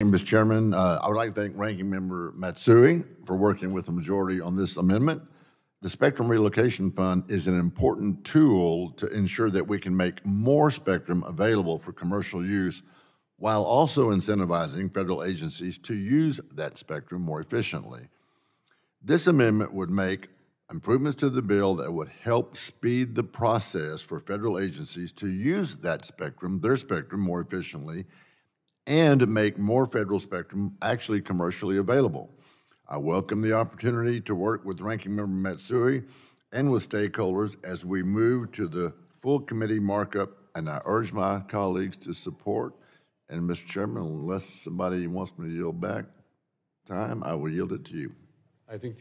Mr. Chairman, uh, I would like to thank Ranking Member Matsui for working with the majority on this amendment. The Spectrum Relocation Fund is an important tool to ensure that we can make more spectrum available for commercial use while also incentivizing federal agencies to use that spectrum more efficiently. This amendment would make improvements to the bill that would help speed the process for federal agencies to use that spectrum, their spectrum, more efficiently, and make more federal spectrum actually commercially available. I welcome the opportunity to work with Ranking Member Matsui and with stakeholders as we move to the full committee markup, and I urge my colleagues to support. And Mr. Chairman, unless somebody wants me to yield back time, I will yield it to you. I think